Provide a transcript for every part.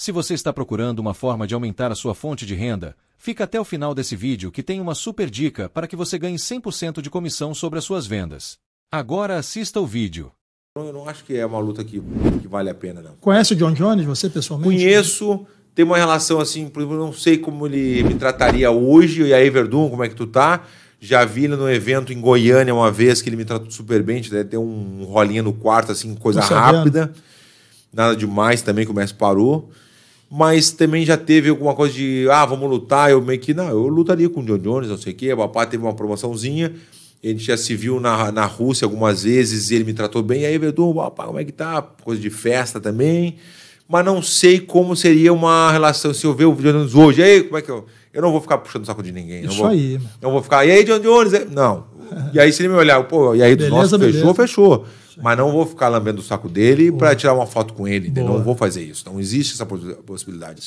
Se você está procurando uma forma de aumentar a sua fonte de renda, fica até o final desse vídeo que tem uma super dica para que você ganhe 100% de comissão sobre as suas vendas. Agora assista o vídeo. Eu não acho que é uma luta que, que vale a pena, não. Conhece o John Jones, você pessoalmente? Conheço, tem uma relação assim, por exemplo, eu não sei como ele me trataria hoje, e aí, Verdun, como é que tu tá? Já vi ele no evento em Goiânia uma vez que ele me tratou super bem, deve ter um rolinho no quarto, assim, coisa rápida. Nada demais também, que o mestre parou mas também já teve alguma coisa de, ah, vamos lutar, eu meio que, não, eu lutaria com o John Jones, não sei o quê, o papai teve uma promoçãozinha, a gente já se viu na, na Rússia algumas vezes, e ele me tratou bem, e aí, Vedor, papai, como é que tá? Coisa de festa também, mas não sei como seria uma relação, se eu ver o John Jones hoje, aí, como é que eu... Eu não vou ficar puxando o saco de ninguém. Isso não vou, aí. Não vou ficar, e aí, John Jones? Não. E aí, se ele me olhar, pô, e aí, do nosso fechou, fechou. Mas não vou ficar lambendo o saco dele para tirar uma foto com ele. Não vou fazer isso. Não existe essa possibilidade.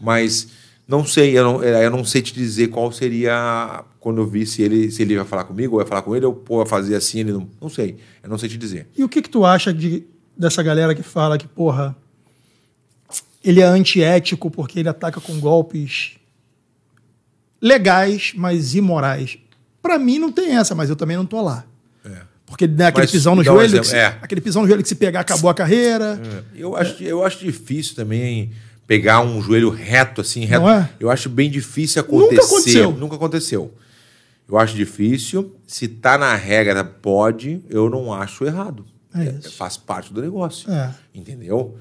Mas não sei, eu não, eu não sei te dizer qual seria quando eu vi se ele, se ele ia falar comigo, ou ia falar com ele, ou pô, ia fazer assim, ele não, não sei. Eu não sei te dizer. E o que, que tu acha de, dessa galera que fala que, porra, ele é antiético porque ele ataca com golpes legais, mas imorais? Para mim não tem essa, mas eu também não tô lá. Porque né, aquele Mas, pisão no joelho, um se, é. aquele pisão no joelho que se pegar acabou a carreira. É. Eu, acho, eu acho difícil também pegar um joelho reto assim, reto. Não é? Eu acho bem difícil acontecer. Nunca aconteceu. Nunca aconteceu. Eu acho difícil. Se tá na regra, pode, eu não acho errado. É, é faz parte do negócio. É. Entendeu?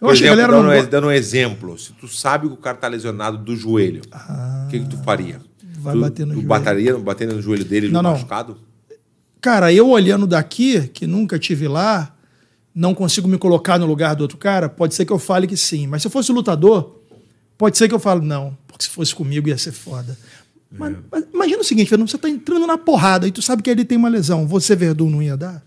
Eu Por exemplo, dando, não... dando um exemplo, se tu sabe que o cara tá lesionado do joelho, ah, o que, que tu faria? Vai tu, bater no tu joelho. Bataria, bater no joelho dele, não, machucado? Cara, eu olhando daqui, que nunca tive lá, não consigo me colocar no lugar do outro cara, pode ser que eu fale que sim. Mas se eu fosse lutador, pode ser que eu fale não, porque se fosse comigo ia ser foda. É. Mas, mas, imagina o seguinte, Fernando, você tá entrando na porrada e tu sabe que ele tem uma lesão. Você, Verdun, não ia dar?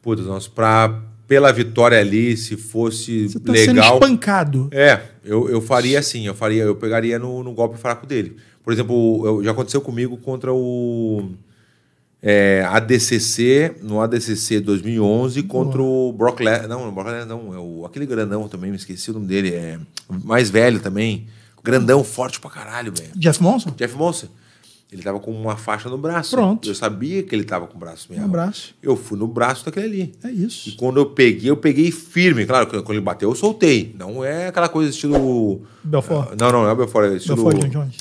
Putz, nossa, pra, pela vitória ali, se fosse você tá legal... sendo espancado. É, eu, eu faria assim, eu faria, eu pegaria no, no golpe fraco dele. Por exemplo, eu, já aconteceu comigo contra o é, ADCC, no ADCC 2011, contra o Brock Lesnar. Não, o Brock Lesnar não, é o, aquele grandão também, me esqueci o nome dele. É mais velho também. Grandão, forte pra caralho, velho. Jeff Monson? Jeff Monson. Ele tava com uma faixa no braço. Pronto. Eu sabia que ele tava com o braço mesmo. No braço. Eu fui no braço daquele ali. É isso. E quando eu peguei, eu peguei firme. Claro, quando ele bateu, eu soltei. Não é aquela coisa estilo. Belfort. Não, não, não é Belfort. É estilo. Belfort John Jones.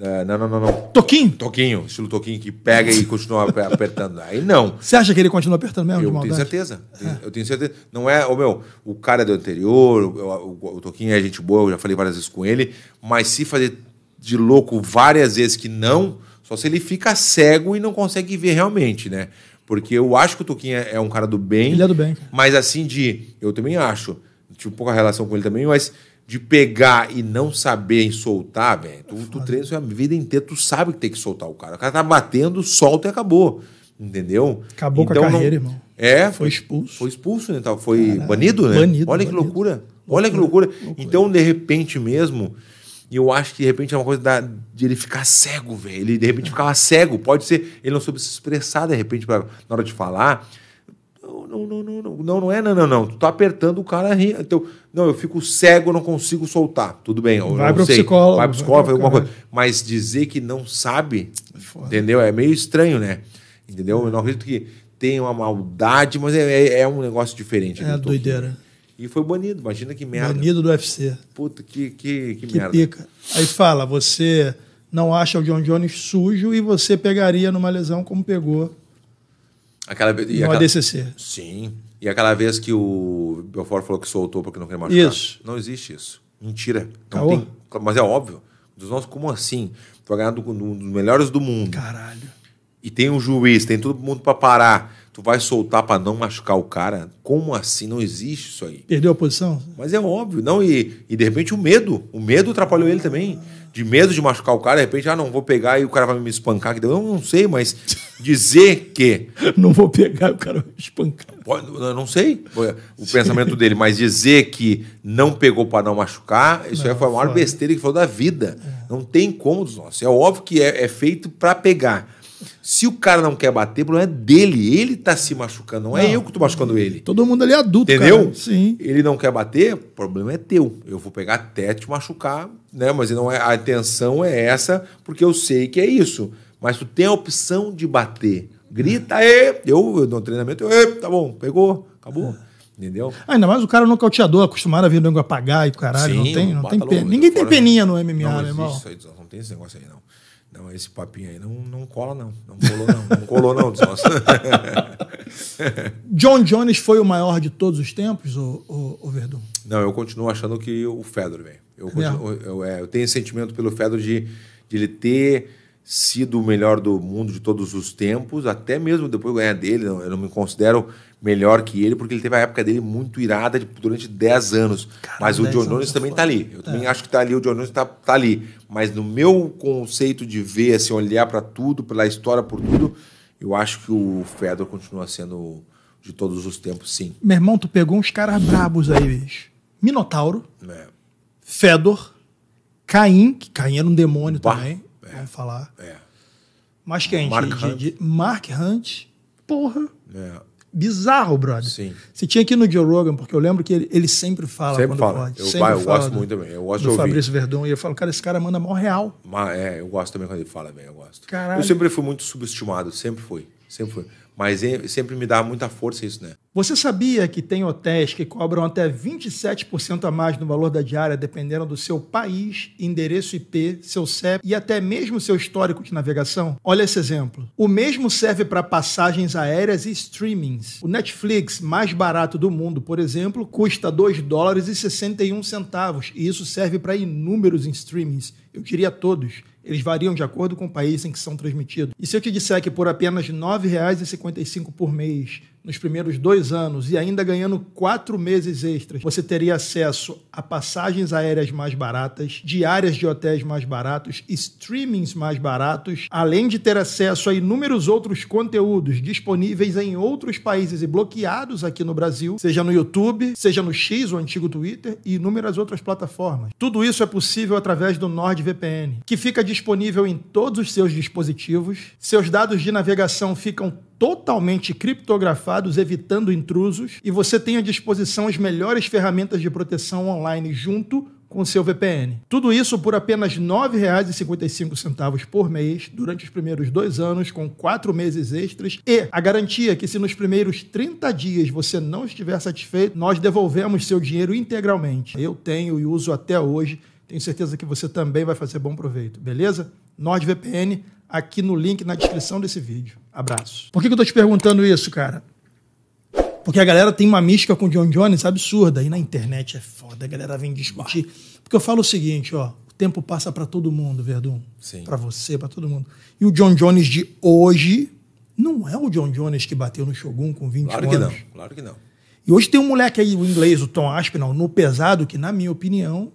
É, não, não, não, não. Toquinho? Toquinho, estilo Toquinho, que pega e continua apertando. Aí não. Você acha que ele continua apertando mesmo? Eu tenho certeza. É. Eu tenho certeza. Não é, o meu, o cara é do anterior, o, o, o, Toquinho é gente boa, eu já falei várias vezes com ele, mas se fazer de louco várias vezes que não, só se ele fica cego e não consegue ver realmente, né? Porque eu acho que o Toquinho é, é um cara do bem. Ele é do bem. Mas assim, de. Eu também acho. Tive pouca relação com ele também, mas de pegar e não saber soltar, velho, tu, tu treina a vida inteira, tu sabe que tem que soltar o cara. O cara tá batendo, solta e acabou. Entendeu? Acabou então, com a então, carreira, não... irmão. É. Foi expulso. Foi expulso, né? Foi Caralho. banido, né? Banido. Olha que banido. loucura. loucura. Olha que loucura. loucura. Então, de repente mesmo, eu acho que de repente é uma coisa da, de ele ficar cego, velho. Ele de repente ficava cego. Pode ser, ele não soube se expressar de repente pra, na hora de falar não, não, não, não, não, não é, não, não, não. Tu tá apertando o cara. Então, não, eu fico cego, não consigo soltar. Tudo bem, eu vai para o psicólogo. Vai pro psicólogo, alguma coisa. Mas dizer que não sabe, é entendeu? É meio estranho, né? Entendeu? Eu não acredito que tenha uma maldade, mas é, é, é um negócio diferente. É doideira. E foi banido, imagina que merda. Banido do UFC. Puta, que, que, que, que merda. pica. Aí fala, você não acha o John Jones sujo e você pegaria numa lesão como pegou Aquela vez. No aquela... ADCC. Sim. E aquela vez que o Belfort falou que soltou porque não queria machucar. Isso. Não existe isso. Mentira. Não tem... Mas é óbvio. Dos nossos, como assim? Tu vai ganhar do, um dos melhores do mundo. Caralho. E tem um juiz, tem todo mundo para parar. Tu vai soltar para não machucar o cara? Como assim? Não existe isso aí. Perdeu a posição? Mas é óbvio. Não, e, e de repente o medo. O medo atrapalhou ele também de medo de machucar o cara, de repente, ah, não vou pegar e o cara vai me espancar. Eu não sei, mas dizer que. não vou pegar e o cara vai me espancar. Pode, eu não sei o Sim. pensamento dele, mas dizer que não pegou para não machucar, isso não, foi a maior foi. besteira que falou da vida. É. Não tem como dos nossos. É óbvio que é, é feito para pegar. Se o cara não quer bater, o problema é dele. Ele tá se machucando, não, é Não. eu que tô machucando ele. Todo mundo ali é adulto, Entendeu? cara. Sim. Ele não quer bater, o problema é teu. Eu vou pegar até te machucar, né? Mas não é, a intenção é essa, porque eu sei que é isso. Mas tu tem a opção de bater. Grita, aí. Eu, eu no treinamento, eu, "Ê, tá bom, pegou, acabou. Entendeu? Ainda mais o cara nocauteador, acostumado a vir nego apagar e o caralho. não tem, não tem pena. Ninguém tem fora- peninha no MMA, não, existe irmão. isso aí, não tem esse negócio aí, não. Não, esse papinho aí não, não cola, não. Não colou, não. Não colou, não. John Jones foi o maior de todos os tempos, o, o, o Verdun? Não, eu continuo achando que o Fedor, velho. Eu, mesmo? continuo- eu, é, eu tenho esse sentimento pelo Fedor de, de ele ter sido o melhor do mundo de todos os tempos, até mesmo depois de ganhar dele. Eu não me considero melhor que ele, porque ele teve a época dele muito irada de- durante 10 anos. Mas o 10 John Jones é também foda. tá ali. Eu também acho que tá ali, o John Jones tá, tá ali. Mas no meu conceito de ver, assim, olhar para tudo, pela história, por tudo, eu acho que o Fedor continua sendo de todos os tempos, sim. Meu irmão, tu pegou uns caras brabos aí, bicho. Minotauro, É, Fedor, Caim, que Caim era um demônio Bah, também, é. vamos falar. é, Mas quem? Mark de, Hunt. de- Mark Hunt. Porra, é. Bizarro, brother. Sim. Você tinha aqui no Joe Rogan, porque eu lembro que ele, ele sempre fala Sempre quando fala. pode. Eu- sempre eu gosto do- muito também, eu gosto do de ouvir. Fabrício Verdun. E eu falo, cara, esse cara manda mó real. Mas, é, eu gosto também quando ele fala bem, eu gosto. Caralho. Eu sempre fui muito subestimado, sempre fui, sempre fui. Mas sempre me dá muita força isso, né? Você sabia que tem hotéis que cobram até 27% a mais no valor da diária, dependendo do seu país, endereço IP, seu CEP e até mesmo seu histórico de navegação? Olha esse exemplo. O mesmo serve para passagens aéreas e streamings. O Netflix mais barato do mundo, por exemplo, custa 2 dólares e 61 centavos, e isso serve para inúmeros streamings. Eu diria todos. Eles variam de acordo com o país em que são transmitidos. E se eu te disser que por apenas R$ 9,55 por mês, nos primeiros dois anos, e ainda ganhando quatro meses extras, você teria acesso a passagens aéreas mais baratas, diárias de hotéis mais baratos, streamings mais baratos, além de ter acesso a inúmeros outros conteúdos disponíveis em outros países e bloqueados aqui no Brasil, seja no YouTube, seja no X, o antigo Twitter, e inúmeras outras plataformas. Tudo isso é possível através do NordVPN, que fica disponível em todos os seus dispositivos. Seus dados de navegação ficam totalmente criptografados, evitando intrusos, e você tem à disposição as melhores ferramentas de proteção online junto com o seu VPN. Tudo isso por apenas R$ 9,55 por mês durante os primeiros dois anos, com quatro meses extras, e a garantia que se nos primeiros 30 dias você não estiver satisfeito, nós devolvemos seu dinheiro integralmente. Eu tenho e uso até hoje, tenho certeza que você também vai fazer bom proveito, beleza? NordVPN, aqui no link na descrição desse vídeo. Abraço. Por que que eu tô te perguntando isso, cara? Porque a galera tem uma mística com o John Jones absurda. E na internet é foda, a galera vem discutir. Porque eu falo o seguinte, ó. O tempo passa pra todo mundo, Verdun. Sim. Pra você, pra todo mundo. E o John Jones de hoje não é o John Jones que bateu no Shogun com 20 Claro que anos. não, claro que não. E hoje tem um moleque aí, o inglês, o Tom Aspinall, no pesado, que, na minha opinião,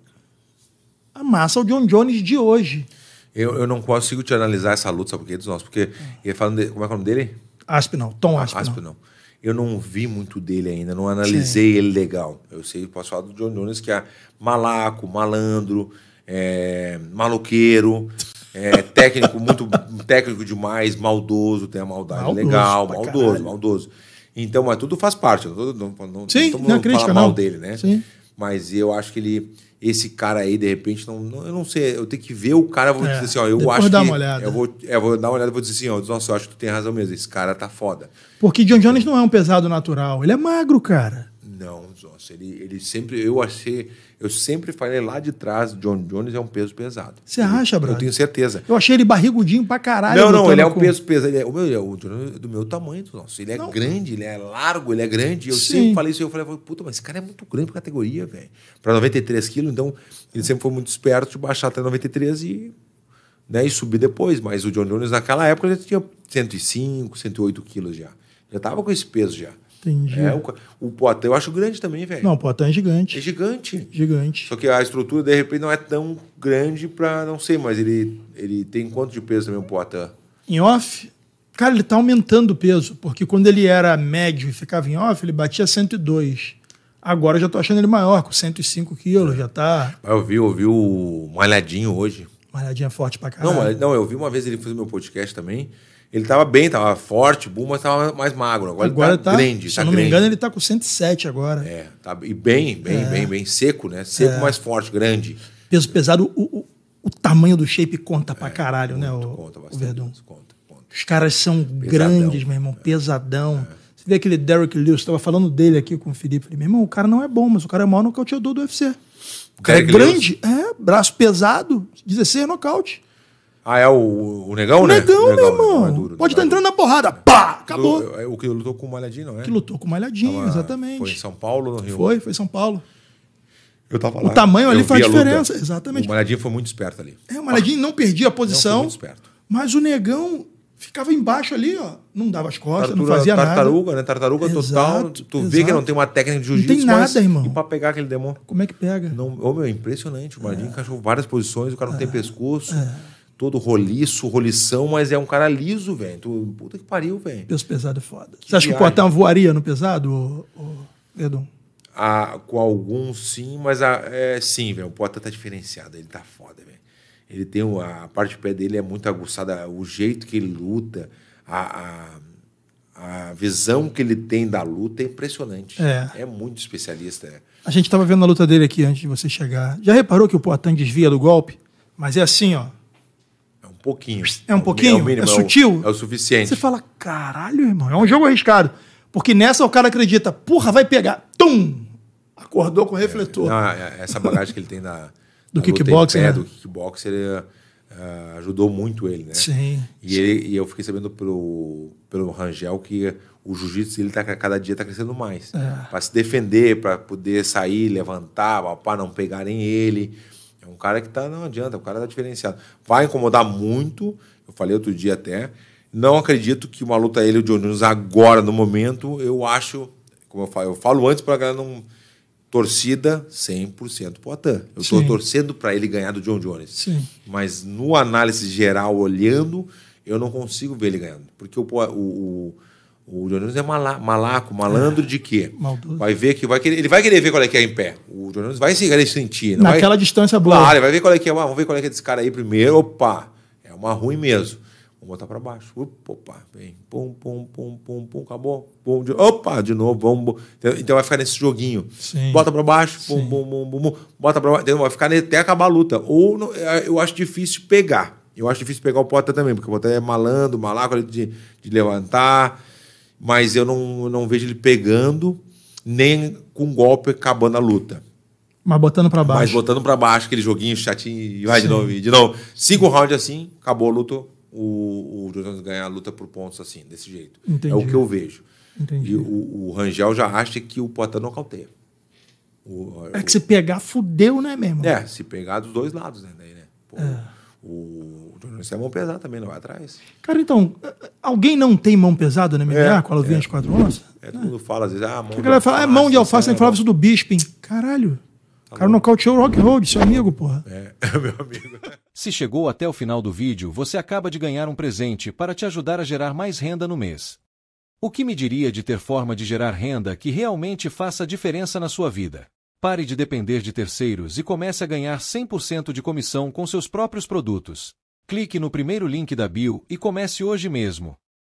amassa o John Jones de hoje. Eu, eu não consigo te analisar essa luta, sabe por quê? Dos nossos? Porque ele falando de, como é é o nome dele? Aspinall, Tom Aspinall. Aspinall. Eu não vi muito dele ainda, não analisei ele legal. Eu sei, posso falar do John Jones, que é malaco, malandro, é, maloqueiro, é, técnico, muito técnico demais, maldoso, tem a maldade Maldoso legal, maldoso, caralho. maldoso. Então, mas tudo faz parte. Não, não, não, Sim, não não é crítica, falar mal não. dele, né? Sim. Mas eu acho que ele, esse cara aí, de repente, não, não- eu não sei, eu tenho que ver o cara, eu vou É, dizer assim, ó, eu acho dá que. uma olhada. Eu vou, é, eu vou dar uma olhada e vou dizer assim, ó, nossa, eu acho que tu tem razão mesmo, esse cara tá foda. Porque John Jones não é um pesado natural. Ele é magro, cara. Nossa, ele, ele sempre, eu achei, eu sempre falei lá de trás, John Jones é um peso pesado. Você acha, Eu brother? tenho certeza. Eu achei ele barrigudinho pra caralho. não, não, ele é um com- peso pesado. Ele é, o meu, ele é Jones do meu tamanho, nossa, ele é Não. grande, ele é largo, ele é grande. Eu Sim. sempre falei isso, eu falei, puta, mas esse cara é muito grande pra categoria, velho. Pra 93 quilos, então ele sempre foi muito esperto de baixar até 93 e, né, e subir depois. Mas o John Jones naquela época já tinha 105, 108 quilos já. Já tava com esse peso já. Entendi. É, o, o Poitin eu acho grande também, velho. Não, o Poitin é É gigante. gigante. Gigante. Só que a estrutura, de repente, não é tão grande pra, não sei, mas ele, ele tem quanto de peso também o Poitin? Em off, cara, ele tá aumentando o peso. Porque quando ele era médio e ficava em off, ele batia 102. Agora eu já tô achando ele maior, com 105 quilos. Já tá eu vi, eu vi o Malhadinho hoje. malhadinha forte pra caralho. Não, não, eu vi uma vez ele fez meu podcast também. Ele tava bem, tava forte, bom, mas tava mais magro. Agora, Agora ele tá, tá, grande. se tá não grande. me engano, ele tá com 107 agora. É, tá, e bem, bem, bem, bem seco, né? Seco, mais forte, grande. Peso pesado, o, o, o tamanho do shape conta pra caralho, né, o, É, Conta o bastante. Verdun? Conta, conta. Os caras são grandes, meu irmão, pesadão. Você vê aquele Derek Lewis, tava falando dele aqui com o Felipe. Falei, meu irmão, o cara não é bom, mas o cara é o maior nocauteador do UFC. O cara Derek é grande, é, braço pesado, 16 nocaute. Ah, é o, o negão, O né? negão, meu não irmão. é duro, Pode não estar é entrando na porrada, pá, duro. acabou. É O que lutou com o Malhadinho, não é? Que lutou com o Malhadinho, Tava- exatamente. Foi em São Paulo, no Rio? Foi, foi em São Paulo. Eu tava O tamanho ali faz a luta. diferença, exatamente. O Malhadinho foi muito esperto ali. É, o Malhadinho não perdia a Não, posição, muito esperto. mas o negão ficava embaixo ali, ó. Não dava as costas, não Tartaruga, fazia tartaruga, nada. né? Tartaruga total. Exato, Tu vê que exato. não tem uma técnica de Não jiu-jitsu. tem nada, mas- irmão. E pra pegar aquele demônio. Como é que pega? Não, ô, meu, é impressionante. O Maradinho encaixou várias posições, o cara não É. tem pescoço, todo roliço, rolição, mas é um cara liso, velho. Tu- Puta que pariu, velho. Peso pesado é foda. Você acha que o viagem. Poitin voaria no pesado, Verdun? Ah, com alguns sim, mas a, é, sim, velho. O Pota tá diferenciado, ele tá foda, velho. Ele tem o- a parte de pé dele é muito aguçada, o jeito que ele luta, a, a, a visão que ele tem da luta é impressionante. É. É muito especialista. é. A gente tava vendo a luta dele aqui antes de você chegar. Já reparou que o Poitin desvia do golpe? Mas é assim, ó. É um pouquinho. É um pouquinho? o mínimo, É o- sutil? É o suficiente. Você fala, caralho, irmão, é um jogo arriscado. Porque nessa o cara acredita, porra, vai pegar. Tum! Acordou com o refletor. Não, é- essa bagagem que ele tem da, Do kickboxing, pé, né? do kickboxer, ele, eh, ajudou muito ele, né? Sim. E, ele- e eu fiquei sabendo pelo, pelo Rangel que o jiu-jitsu ele tá, cada dia está crescendo mais. É. Para se defender, para poder sair, levantar, para não pegarem ele. É um cara que tá, não adianta, o cara tá diferenciado. Vai incomodar muito, eu falei outro dia até. Não acredito que uma luta ele e o John Jones agora, no momento, eu acho, como eu falo, eu falo antes para a galera não. Torcida 100% Poitin. Eu estou torcendo para ele ganhar do John Jones. Sim. Mas no análise geral, olhando, eu não consigo ver ele ganhando. Porque o, o, o, Jones é mala, malaco, malandro de quê? Maldoso. Vai ver que vai querer, ele vai querer ver qual é que é em pé. O Jones vai se querer sentir. Naquela vai, distância boa. Claro, ele vai ver qual é que é. Vamos ver qual é que é desse cara aí primeiro. Opa, é uma ruim mesmo. Vamos botar pra baixo. Opa, vem. Pum, pum, pum, pum, pum, acabou. Pum, de- opa, de novo, vamos. Então, vai ficar nesse joguinho. Sim. Bota pra baixo, pum, pum, pum, pum, pum, bota pra baixo. Vai ficar até acabar a luta. Ou não- é, eu acho difícil pegar. Eu acho difícil pegar o Potter também, porque o Potter é malandro, malaco de, de levantar. Mas eu não, não vejo ele pegando, nem com golpe acabando a luta. Mas botando pra baixo. Mas botando pra baixo aquele joguinho chatinho e vai de novo, e de novo. Cinco rounds assim, acabou a luta. O, o Jones ganha a luta por pontos assim, desse jeito. Entendi. É o que eu vejo. Entendi. E o, o Rangel já acha que o Poitin nocauteia. O, É que se pegar, fudeu, né, meu irmão? é, se pegar dos dois lados, né? Daí, né? Pô, É. O Jones é mão pesada também, não vai atrás. Cara, então, alguém não tem mão pesada na MMA É, com a luvinha é. de quatro onças? É, todo mundo fala às vezes, ah, mão A galera fala, é mão de alface, tem que falar isso do Bisping. Caralho. O cara nocauteou o Rock Road, seu amigo, porra. É, meu amigo. Se chegou até o final do vídeo, você acaba de ganhar um presente para te ajudar a gerar mais renda no mês. O que me diria de ter forma de gerar renda que realmente faça diferença na sua vida? Pare de depender de terceiros e comece a ganhar 100% de comissão com seus próprios produtos. Clique no primeiro link da bio e comece hoje mesmo.